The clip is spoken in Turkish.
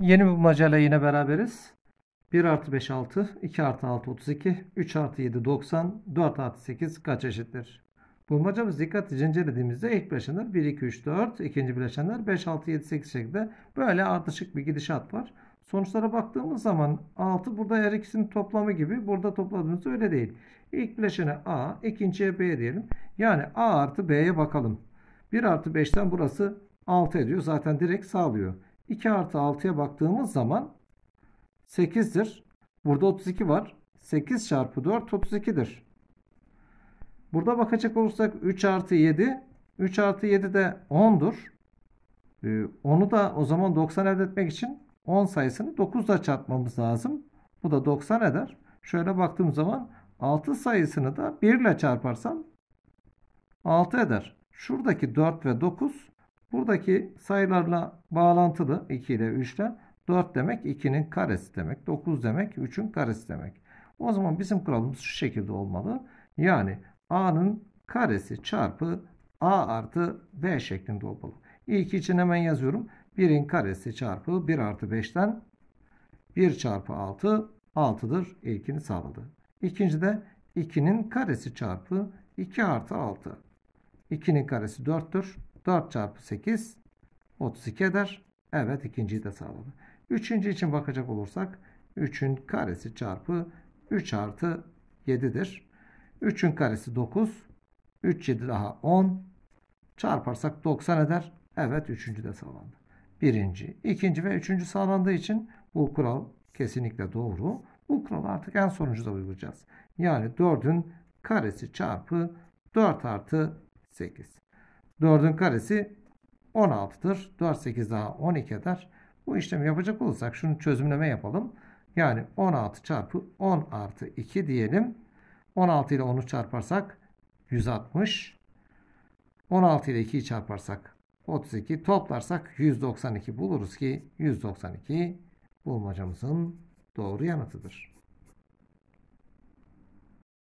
Yeni bir bulmacayla yine beraberiz. 1 artı 5 6, 2 artı 6 32, 3 artı 7 90, 4 artı 8 kaç eşittir? Bulmacamız dikkatlice incelediğimizde ilk bileşenler 1, 2, 3, 4, ikinci bileşenler 5, 6, 7, 8 şeklinde böyle ardışık bir gidişat var. Sonuçlara baktığımız zaman 6 burada her ikisinin toplamı gibi burada topladığımız öyle değil. İlk bileşene A, ikinciye B diyelim. Yani A artı B'ye bakalım. 1 artı 5'ten burası 6 ediyor. Zaten direkt sağlıyor. 2 artı 6'ya baktığımız zaman 8'dir. Burada 32 var. 8 çarpı 4 32'dir. Burada bakacak olursak 3 artı 7. 3 artı 7 de 10'dur. Ee, onu da o zaman 90 elde etmek için 10 sayısını 9 ile çarpmamız lazım. Bu da 90 eder. Şöyle baktığım zaman 6 sayısını da 1 ile çarparsam 6 eder. Şuradaki 4 ve 9 buradaki sayılarla bağlantılı 2 ile 3 ile 4 demek 2'nin karesi demek. 9 demek 3'ün karesi demek. O zaman bizim kuralımız şu şekilde olmalı. Yani a'nın karesi çarpı a artı b şeklinde olmalı. İlk için hemen yazıyorum. 1'in karesi çarpı 1 artı 5'ten 1 çarpı 6 6'dır. İlkini sağladı. İkinci de 2'nin karesi çarpı 2 artı 6. 2'nin karesi 4'tür. 4 çarpı 8 32 eder. Evet ikinciyi de sağladı. Üçüncü için bakacak olursak 3'ün karesi çarpı 3 artı 7'dir. 3'ün karesi 9. 3 7 daha 10. Çarparsak 90 eder. Evet üçüncü de sağlandı. Birinci, ikinci ve üçüncü sağlandığı için bu kural kesinlikle doğru. Bu kuralı artık en sonuncuda uygulayacağız. Yani 4'ün karesi çarpı 4 artı 8. 4'ün karesi 16'dır. 4 8 daha 12 eder. Bu işlemi yapacak olursak şunu çözümleme yapalım. Yani 16 çarpı 10 artı 2 diyelim. 16 ile 10'u çarparsak 160. 16 ile 2'yi çarparsak 32. Toplarsak 192 buluruz ki 192 bulmacamızın doğru yanıtıdır.